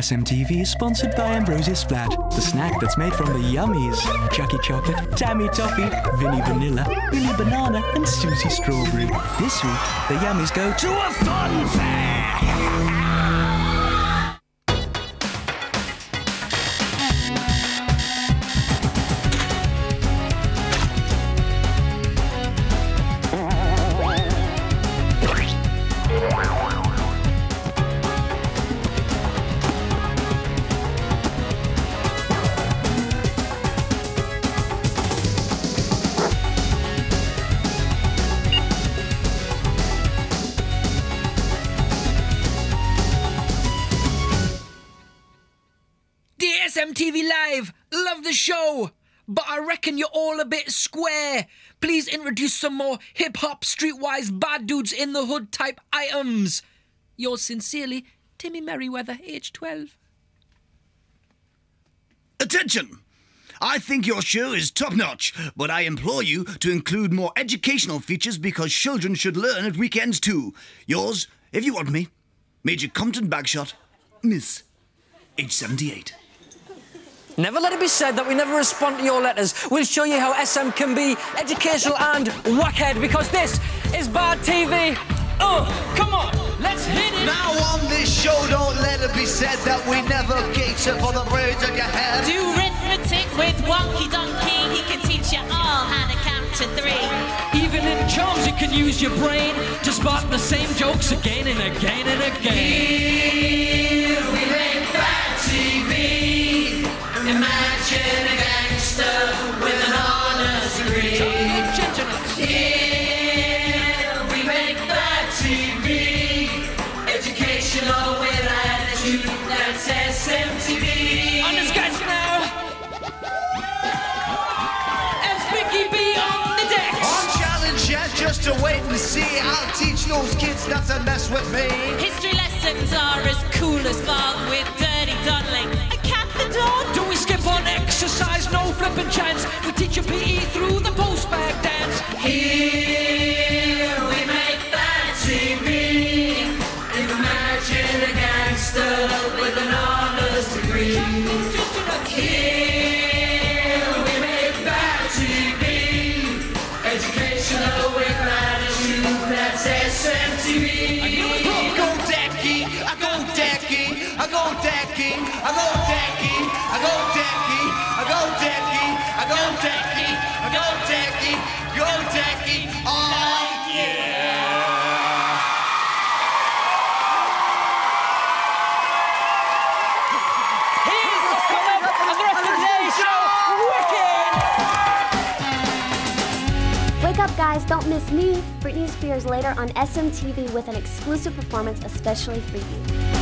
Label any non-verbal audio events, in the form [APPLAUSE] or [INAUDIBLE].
SMTV is sponsored by Ambrosia Splat, the snack that's made from the yummies. Chucky Chocolate, Tammy Toffee, Vinny Vanilla, Billy Banana, and Susie Strawberry. This week, the yummies go to a fun fair! [LAUGHS] SMTV Live, love the show, but I reckon you're all a bit square. Please introduce some more hip hop, streetwise, bad dudes in the hood type items. Yours sincerely, Timmy Merriweather, age 12. Attention! I think your show is top notch, but I implore you to include more educational features because children should learn at weekends too. Yours, if you want me, Major Compton Bagshot, Miss, age 78. Never let it be said that we never respond to your letters. We'll show you how SM can be educational and whackhead because this is bad TV. Oh, come on, let's hit it. Now on this show, don't let it be said that we never cater for the braids on your head. Do arithmetic with Wonky Donkey. He can teach you all how to count to three. Even in Chums, you can use your brain to spot the same jokes again and again and again. Here we make bad TV. Just to wait and see. I'll teach those kids not to mess with me. History lessons are as cool as fog with dirty dawdling. A cat the dog. Do we skip on exercise? No flipping chance. I go decky, I go decky, I go decky, I go up, guys, don't miss me, Britney Spears, later on SMTV with an exclusive performance especially for you.